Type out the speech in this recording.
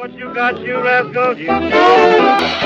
What you, got you, rascal, you.